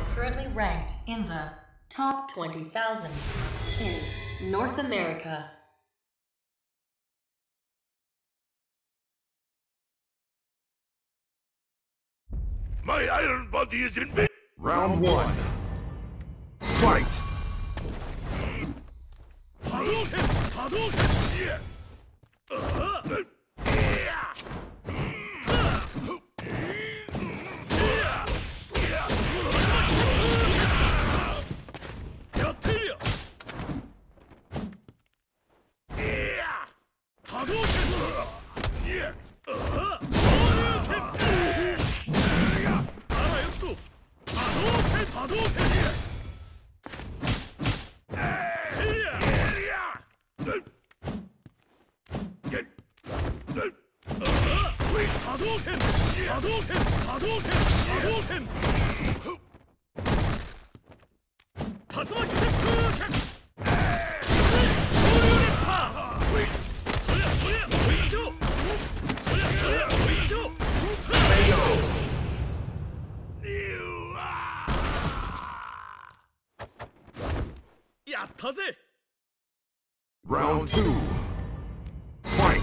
are currently ranked in the top 20,000 in North America. My iron body is in Round one. Fight! Hadouken! Hadouken! Yeah! Uh -huh. Round two. Fight.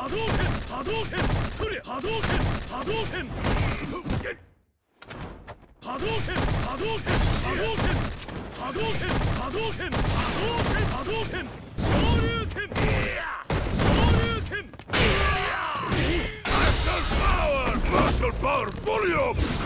波動拳波動拳それ波動拳波動拳波動拳波動拳波動拳波動拳波動拳波動拳昇竜拳昇竜拳 Muscle power, muscle power, volume!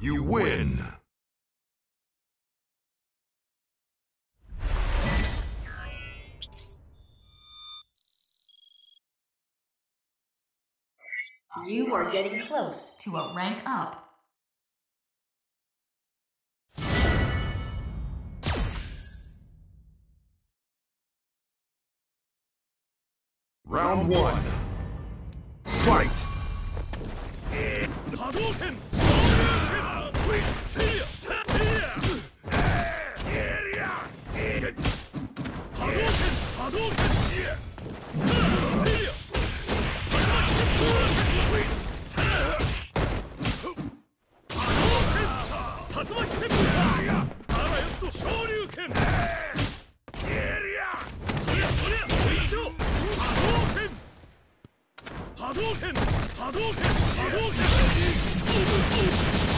You win! You are getting close to a rank up. Round one. Fight! Hadouken! 波動拳波動拳波動拳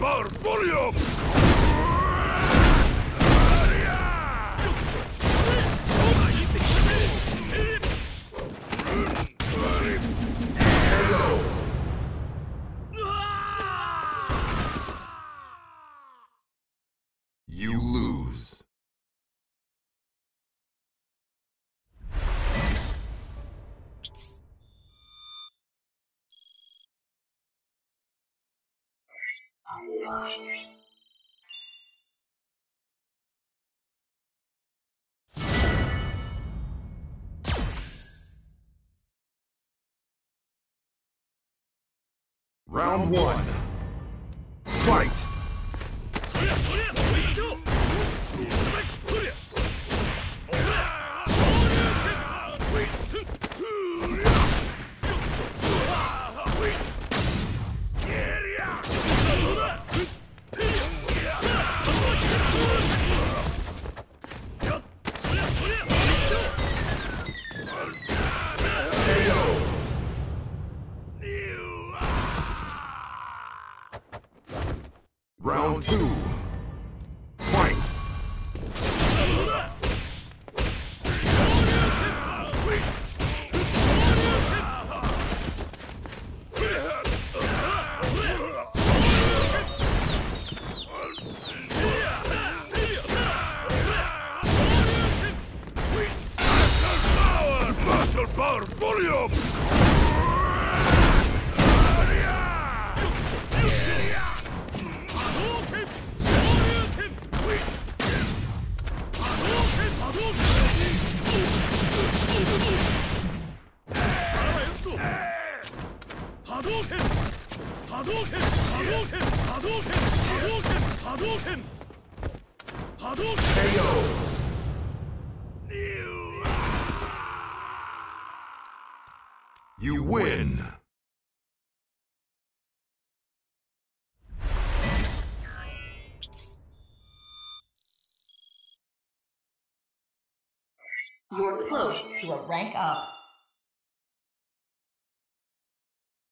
Porfurium! Round one. Fight! Round two. KO You win! You're close to a rank up.